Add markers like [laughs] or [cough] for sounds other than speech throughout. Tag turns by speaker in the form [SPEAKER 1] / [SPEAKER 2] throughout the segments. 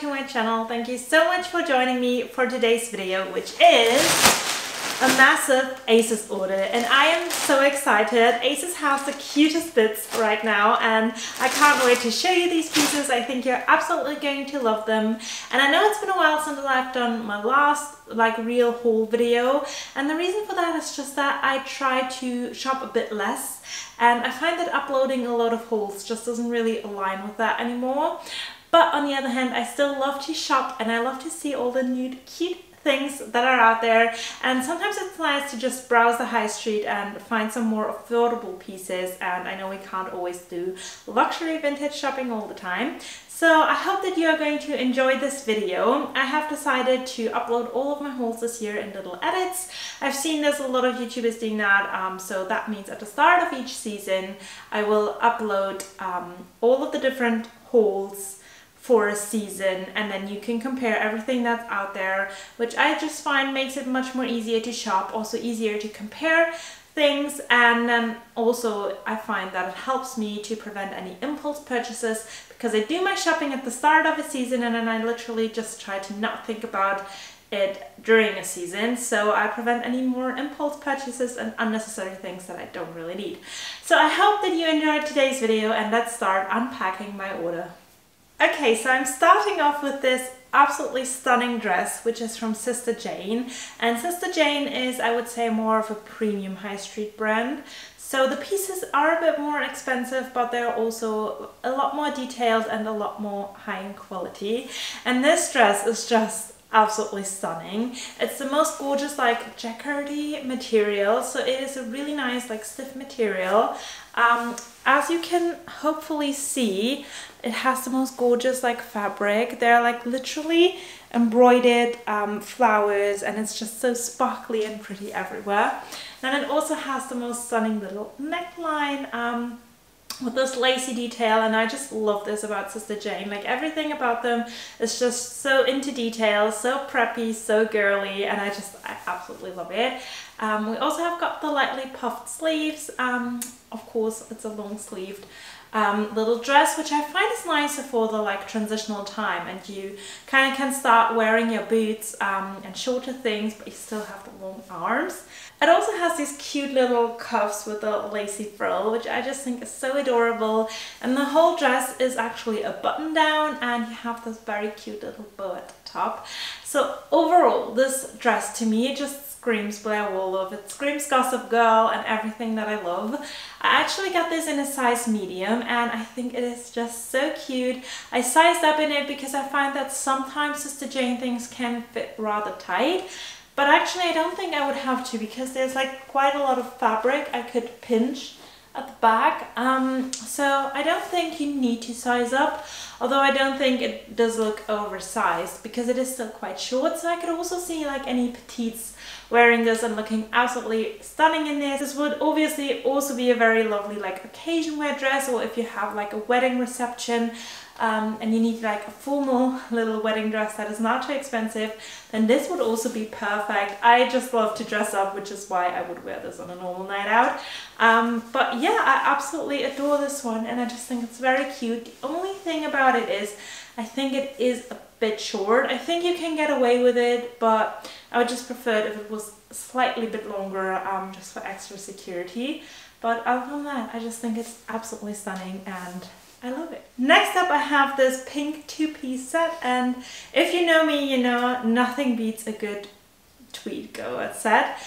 [SPEAKER 1] to my channel. Thank you so much for joining me for today's video, which is a massive ASOS order and I am so excited. ASOS has the cutest bits right now and I can't wait to show you these pieces. I think you're absolutely going to love them and I know it's been a while since I've done my last like real haul video and the reason for that is just that I try to shop a bit less and I find that uploading a lot of hauls just doesn't really align with that anymore. But on the other hand, I still love to shop and I love to see all the new cute things that are out there and sometimes it's nice to just browse the high street and find some more affordable pieces and I know we can't always do luxury vintage shopping all the time so I hope that you are going to enjoy this video. I have decided to upload all of my hauls this year in little edits. I've seen there's a lot of YouTubers doing that, um, so that means at the start of each season I will upload um, all of the different hauls for a season and then you can compare everything that's out there which I just find makes it much more easier to shop also easier to compare things and then also I find that it helps me to prevent any impulse purchases because I do my shopping at the start of a season and then I literally just try to not think about it during a season so I prevent any more impulse purchases and unnecessary things that I don't really need. So I hope that you enjoyed today's video and let's start unpacking my order. Okay, so I'm starting off with this absolutely stunning dress, which is from Sister Jane. And Sister Jane is, I would say, more of a premium high street brand. So the pieces are a bit more expensive, but they're also a lot more detailed and a lot more high in quality. And this dress is just absolutely stunning. It's the most gorgeous like jacquardy material, so it is a really nice like stiff material. Um, as you can hopefully see, it has the most gorgeous like fabric. They're like literally embroidered um, flowers and it's just so sparkly and pretty everywhere. And it also has the most stunning little neckline. Um, with this lacy detail and I just love this about Sister Jane. Like everything about them is just so into detail, so preppy, so girly and I just I absolutely love it. Um, we also have got the lightly puffed sleeves. Um, of course it's a long sleeved um, little dress which I find is nicer for the like transitional time and you kind of can start wearing your boots um, and shorter things but you still have the long arms. It also has these cute little cuffs with a lacy frill, which I just think is so adorable. And the whole dress is actually a button down and you have this very cute little bow at the top. So overall, this dress to me just screams Blair Waldorf. It screams Gossip Girl and everything that I love. I actually got this in a size medium and I think it is just so cute. I sized up in it because I find that sometimes Sister Jane things can fit rather tight but actually I don't think I would have to because there's like quite a lot of fabric I could pinch at the back. Um, so I don't think you need to size up, although I don't think it does look oversized because it is still quite short. So I could also see like any petites wearing this and looking absolutely stunning in this. This would obviously also be a very lovely like occasion wear dress or if you have like a wedding reception um, and you need like a formal [laughs] little wedding dress that is not too expensive, then this would also be perfect. I just love to dress up, which is why I would wear this on a normal night out. Um, but yeah, I absolutely adore this one and I just think it's very cute. The only thing about it is I think it is a bit short. I think you can get away with it, but I would just prefer it if it was slightly bit longer um, just for extra security. But other than that, I just think it's absolutely stunning and I love it. Next up I have this pink two-piece set and if you know me you know nothing beats a good tweed go set.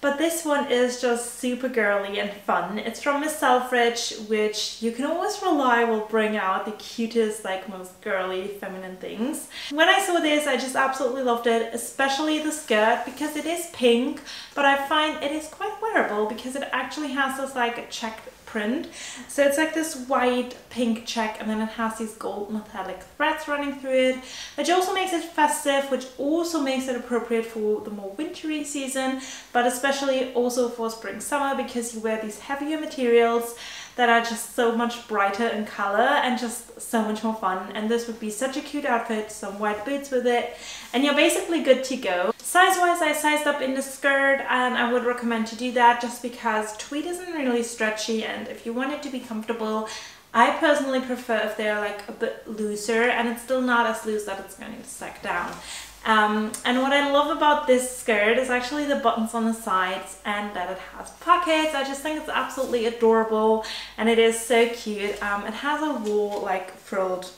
[SPEAKER 1] But this one is just super girly and fun. It's from Miss Selfridge, which you can always rely will bring out the cutest, like most girly feminine things. When I saw this, I just absolutely loved it, especially the skirt because it is pink, but I find it is quite wearable because it actually has this like checked print. So it's like this white pink check and then it has these gold metallic threads running through it, which also makes it festive, which also makes it appropriate for the more wintry season, but especially also for spring summer because you wear these heavier materials that are just so much brighter in color and just so much more fun. And this would be such a cute outfit, some white boots with it, and you're basically good to go. Size-wise, I sized up in the skirt and I would recommend to do that just because tweed isn't really stretchy and if you want it to be comfortable, I personally prefer if they're like a bit looser and it's still not as loose that it's going to sag down. Um, and what I love about this skirt is actually the buttons on the sides and that it has pockets. I just think it's absolutely adorable and it is so cute. Um, it has a wool like frilled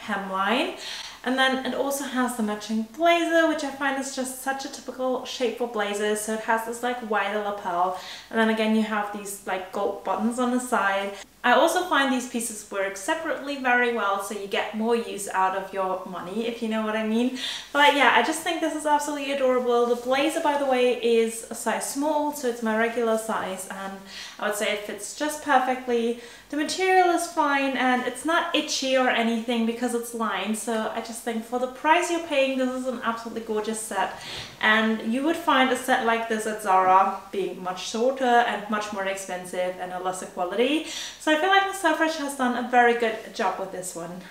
[SPEAKER 1] hemline and then it also has the matching blazer, which I find is just such a typical shape for blazers. So it has this like wider lapel. And then again, you have these like gold buttons on the side. I also find these pieces work separately very well so you get more use out of your money if you know what I mean. But yeah, I just think this is absolutely adorable. The blazer by the way is a size small so it's my regular size and I would say it fits just perfectly. The material is fine and it's not itchy or anything because it's lined so I just think for the price you're paying this is an absolutely gorgeous set and you would find a set like this at Zara being much shorter and much more expensive and a lesser quality. So I feel like Selfridge has done a very good job with this one.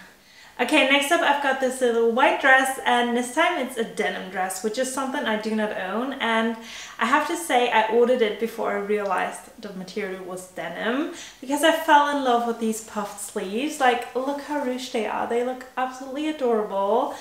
[SPEAKER 1] Okay, next up I've got this little white dress and this time it's a denim dress, which is something I do not own. And I have to say I ordered it before I realized the material was denim because I fell in love with these puffed sleeves. Like, look how ruched they are. They look absolutely adorable.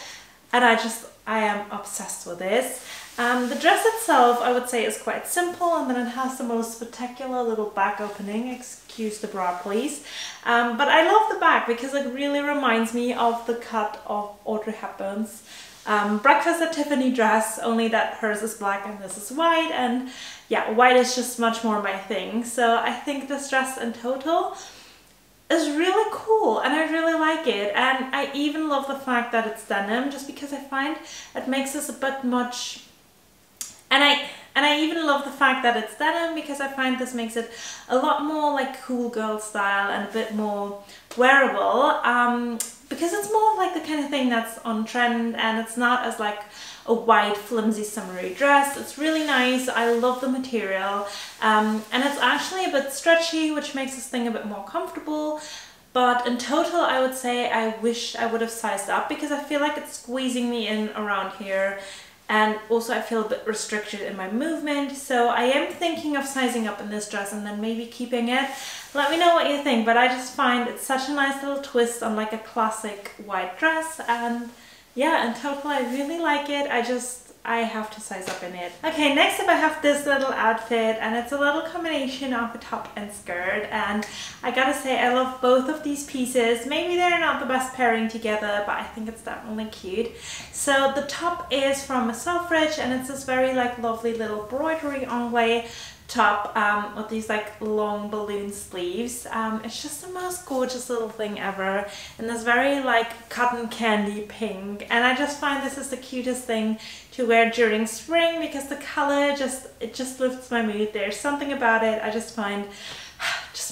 [SPEAKER 1] And I just, I am obsessed with this. Um, the dress itself, I would say, is quite simple and then it has the most spectacular little back opening, excuse the bra please. Um, but I love the back because it really reminds me of the cut of Audrey Hepburn's um, Breakfast at Tiffany dress, only that hers is black and this is white and yeah, white is just much more my thing. So I think this dress in total is really cool and I really like it and I even love the fact that it's denim just because I find it makes this a bit much and I and I even love the fact that it's denim because I find this makes it a lot more like cool girl style and a bit more wearable um, because it's more like the kind of thing that's on trend and it's not as like a white flimsy summery dress. It's really nice. I love the material um, and it's actually a bit stretchy which makes this thing a bit more comfortable but in total I would say I wish I would have sized up because I feel like it's squeezing me in around here and also I feel a bit restricted in my movement so I am thinking of sizing up in this dress and then maybe keeping it. Let me know what you think but I just find it's such a nice little twist on like a classic white dress and yeah in total I really like it. I just I have to size up in it. Okay, next up I have this little outfit and it's a little combination of a top and skirt and I gotta say I love both of these pieces. Maybe they're not the best pairing together but I think it's definitely cute. So the top is from Selfridge and it's this very like lovely little broderie anglaise top um, with these like long balloon sleeves. Um, it's just the most gorgeous little thing ever and this very like cotton candy pink and I just find this is the cutest thing to wear during spring because the color just it just lifts my mood. There's something about it I just find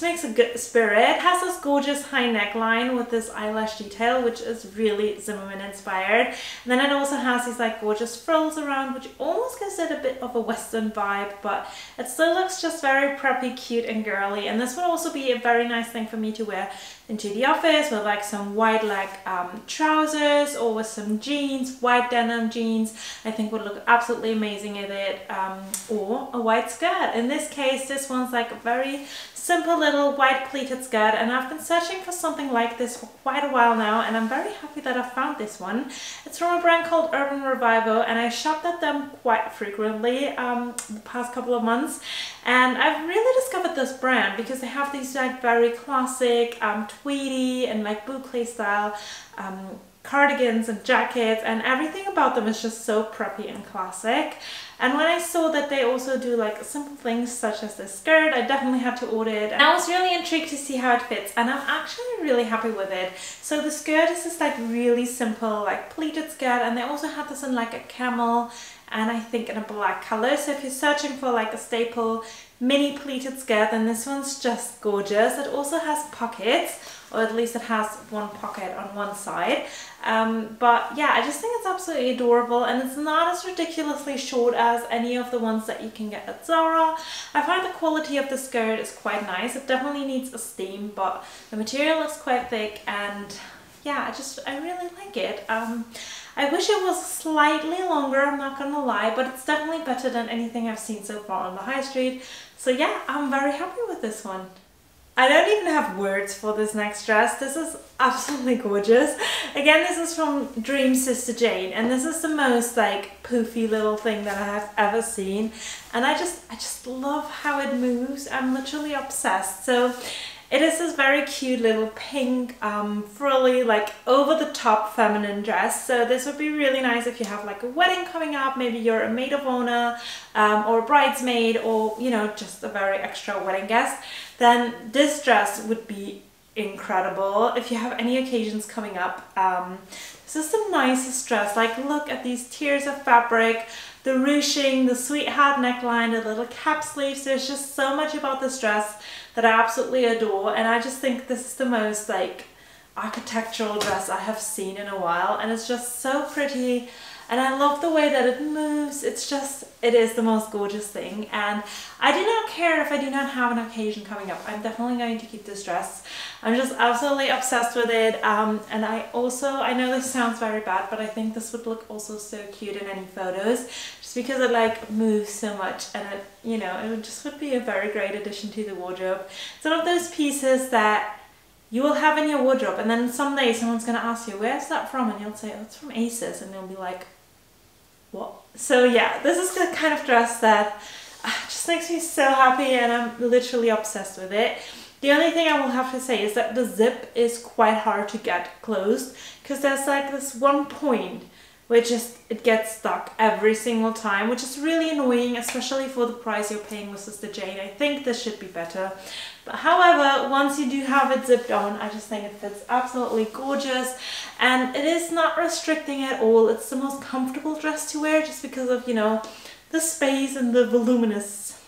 [SPEAKER 1] makes a good spirit. Has this gorgeous high neckline with this eyelash detail, which is really Zimmermann inspired. And then it also has these like gorgeous frills around, which almost gives it a bit of a western vibe, but it still looks just very preppy, cute and girly. And this would also be a very nice thing for me to wear into the office with like some wide leg um, trousers or with some jeans, white denim jeans. I think would look absolutely amazing in it. Um, or a white skirt. In this case, this one's like a very simple little white pleated skirt and I've been searching for something like this for quite a while now and I'm very happy that I found this one. It's from a brand called Urban Revival and I shopped at them quite frequently um, the past couple of months and I've really discovered this brand because they have these like very classic um, tweedy and like boucle style um, cardigans and jackets and everything about them is just so preppy and classic. And when I saw that they also do like simple things such as this skirt, I definitely had to order it. And I was really intrigued to see how it fits and I'm actually really happy with it. So the skirt is this like really simple like pleated skirt and they also have this in like a camel and I think in a black color. So if you're searching for like a staple mini pleated skirt then this one's just gorgeous. It also has pockets or at least it has one pocket on one side. Um, but yeah, I just think it's absolutely adorable and it's not as ridiculously short as any of the ones that you can get at Zara. I find the quality of the skirt is quite nice. It definitely needs a steam, but the material is quite thick and yeah, I just, I really like it. Um, I wish it was slightly longer, I'm not gonna lie, but it's definitely better than anything I've seen so far on the high street. So yeah, I'm very happy with this one. I don't even have words for this next dress. This is absolutely gorgeous. Again, this is from Dream Sister Jane and this is the most like poofy little thing that I have ever seen. And I just, I just love how it moves. I'm literally obsessed. So it is this very cute little pink, um, frilly, like over the top feminine dress. So this would be really nice if you have like a wedding coming up, maybe you're a maid of honor um, or a bridesmaid or, you know, just a very extra wedding guest. Then this dress would be incredible if you have any occasions coming up. Um, this is the nicest dress. Like look at these tiers of fabric the ruching, the sweet sweetheart neckline, the little cap sleeves. There's just so much about this dress that I absolutely adore and I just think this is the most like architectural dress I have seen in a while and it's just so pretty and I love the way that it moves. It's just, it is the most gorgeous thing and I do not care if I do not have an occasion coming up. I'm definitely going to keep this dress. I'm just absolutely obsessed with it um, and I also, I know this sounds very bad but I think this would look also so cute in any photos just because it like moves so much and it, you know, it would just would be a very great addition to the wardrobe. It's one of those pieces that you will have in your wardrobe and then someday someone's going to ask you where's that from? And you'll say oh it's from ASOS and they'll be like what? So yeah this is the kind of dress that uh, just makes me so happy and I'm literally obsessed with it. The only thing I will have to say is that the zip is quite hard to get closed because there's like this one point which just it gets stuck every single time which is really annoying especially for the price you're paying with Sister Jane. I think this should be better. But however once you do have it zipped on I just think it fits absolutely gorgeous. And it is not restricting at all. It's the most comfortable dress to wear just because of you know the space and the voluminous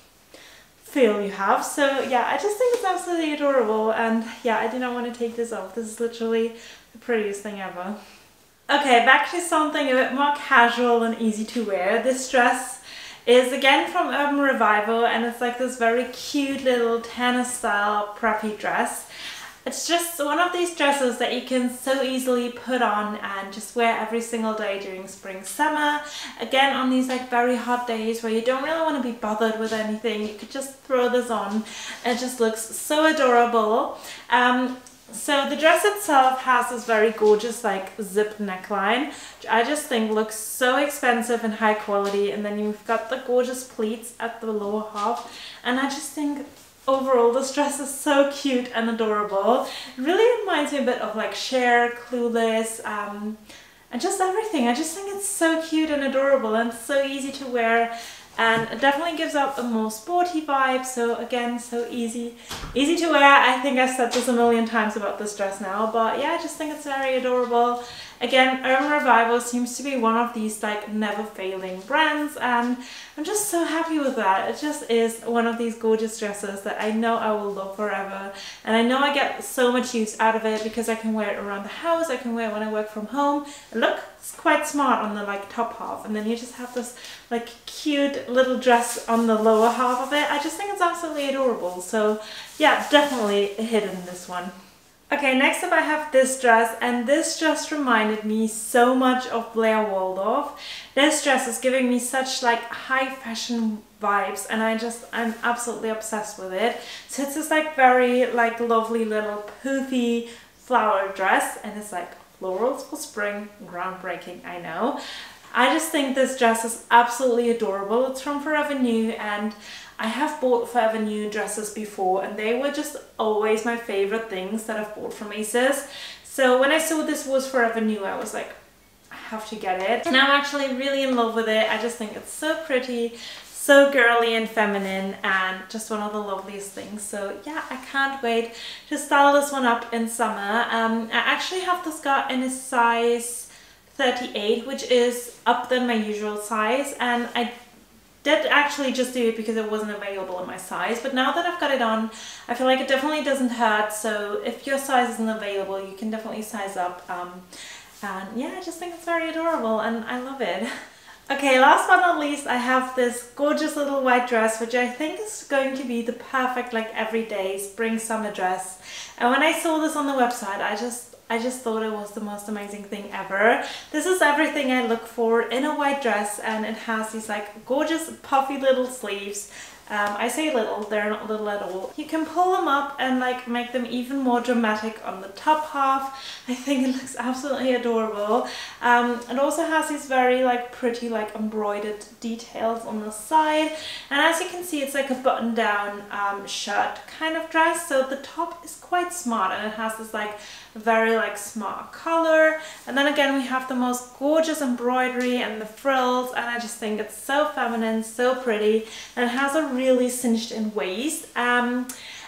[SPEAKER 1] feel you have. So yeah I just think it's absolutely adorable. And yeah I do not want to take this off. This is literally the prettiest thing ever Okay, back to something a bit more casual and easy to wear. This dress is again from Urban Revival and it's like this very cute little tennis style preppy dress. It's just one of these dresses that you can so easily put on and just wear every single day during spring summer. Again on these like very hot days where you don't really want to be bothered with anything you could just throw this on. It just looks so adorable. Um, so the dress itself has this very gorgeous like zip neckline, which I just think looks so expensive and high quality. And then you've got the gorgeous pleats at the lower half. And I just think overall this dress is so cute and adorable. It really reminds me a bit of like Cher, Clueless, um, and just everything. I just think it's so cute and adorable and so easy to wear and it definitely gives up a more sporty vibe so again so easy easy to wear. I think I've said this a million times about this dress now but yeah I just think it's very adorable Again, Urban Revival seems to be one of these like never failing brands and I'm just so happy with that. It just is one of these gorgeous dresses that I know I will love forever and I know I get so much use out of it because I can wear it around the house, I can wear it when I work from home. Look, it's quite smart on the like top half and then you just have this like cute little dress on the lower half of it. I just think it's absolutely adorable. So yeah, definitely in this one. Okay, next up I have this dress and this just reminded me so much of Blair Waldorf. This dress is giving me such like high fashion vibes and I just, I'm absolutely obsessed with it. So it's this like very like lovely little poofy flower dress and it's like florals for spring, groundbreaking, I know. I just think this dress is absolutely adorable. It's from Forever New and I have bought Forever New dresses before and they were just always my favorite things that I've bought from ASOS. So when I saw this was Forever New, I was like, I have to get it. And I'm actually really in love with it. I just think it's so pretty, so girly and feminine and just one of the loveliest things. So yeah, I can't wait to style this one up in summer. Um, I actually have this got in a size 38, which is up than my usual size. And I did actually just do it because it wasn't available in my size but now that I've got it on I feel like it definitely doesn't hurt so if your size isn't available you can definitely size up um, and yeah I just think it's very adorable and I love it. [laughs] Okay, last but not least, I have this gorgeous little white dress, which I think is going to be the perfect, like, everyday spring summer dress. And when I saw this on the website, I just I just thought it was the most amazing thing ever. This is everything I look for in a white dress and it has these like gorgeous puffy little sleeves, Um, I say little, they're not little at all. You can pull them up and like make them even more dramatic on the top half. I think it looks absolutely adorable. Um, it also has these very like pretty like embroidered details on the side. And as you can see, it's like a button down um, shirt kind of dress. So the top is quite smart and it has this like very like smart color. And then again, we have the most gorgeous embroidery and the frills. And I just think it's so feminine, so pretty. And has a really cinched in waist. Um,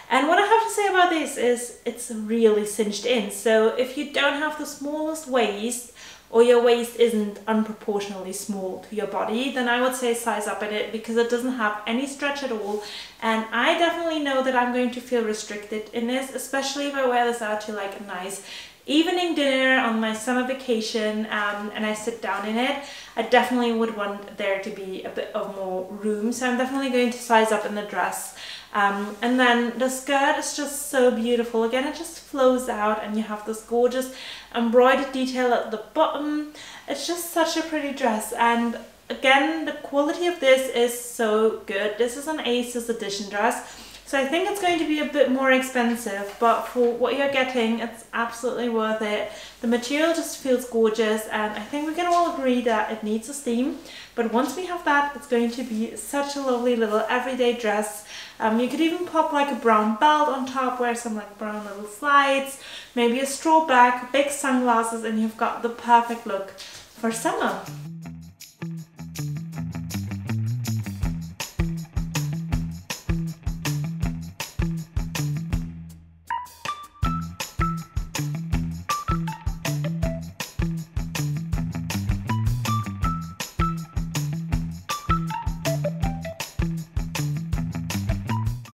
[SPEAKER 1] and what I have to say about this is it's really cinched in. So if you don't have the smallest waist or your waist isn't unproportionally small to your body, then I would say size up in it because it doesn't have any stretch at all. And I definitely know that I'm going to feel restricted in this, especially if I wear this out to like a nice evening dinner on my summer vacation um, and I sit down in it, I definitely would want there to be a bit of more room. So I'm definitely going to size up in the dress. Um, and then the skirt is just so beautiful. Again, it just flows out and you have this gorgeous embroidered detail at the bottom. It's just such a pretty dress. And again, the quality of this is so good. This is an ASOS edition dress. So I think it's going to be a bit more expensive, but for what you're getting, it's absolutely worth it. The material just feels gorgeous, and I think we can all agree that it needs a steam. But once we have that, it's going to be such a lovely little everyday dress. Um, you could even pop like a brown belt on top, wear some like brown little slides, maybe a straw bag, big sunglasses, and you've got the perfect look for summer.